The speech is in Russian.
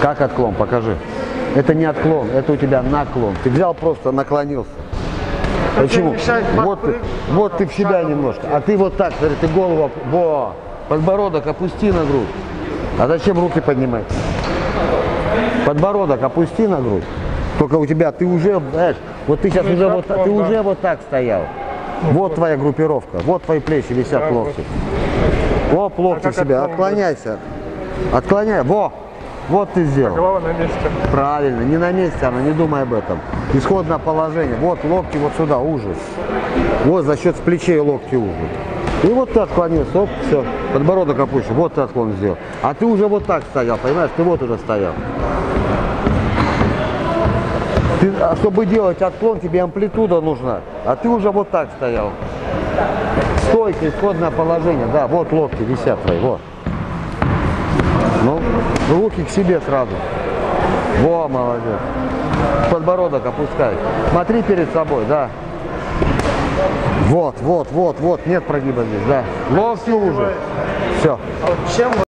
Как отклон? Покажи. Это не отклон, это у тебя наклон. Ты взял просто наклонился. Почему? мешает Вот ты, вот ты в себя немножко. А ты вот так, смотри, ты голову, во, подбородок опусти на грудь. А зачем руки поднимать? Подбородок опусти на грудь. Только у тебя, ты уже, знаешь, вот ты сейчас Ну, уже вот, ты уже вот так стоял. Вот твоя группировка, вот твои плечи висят локти. Оп, локти в себя, отклон отклоняйся. Отклоняй, во, вот ты сделал. Голова на месте. Правильно, не на месте она, не думай об этом. Исходное положение. Вот локти вот сюда, уже. Вот за счет плечей локти уже. И вот ты отклонился, оп, все, подбородок опущен, вот ты отклон сделал. А ты уже вот так стоял, понимаешь, ты вот уже стоял. Ты, а чтобы делать отклон, тебе амплитуда нужна, а ты уже вот так стоял. Стойка, исходное положение, да, вот локти висят твои, вот. Ну, руки к себе сразу. Во, молодец. Подбородок опускай. Смотри перед собой, да. Вот, вот, вот, вот. Нет прогиба здесь, да. Локти уже. Все.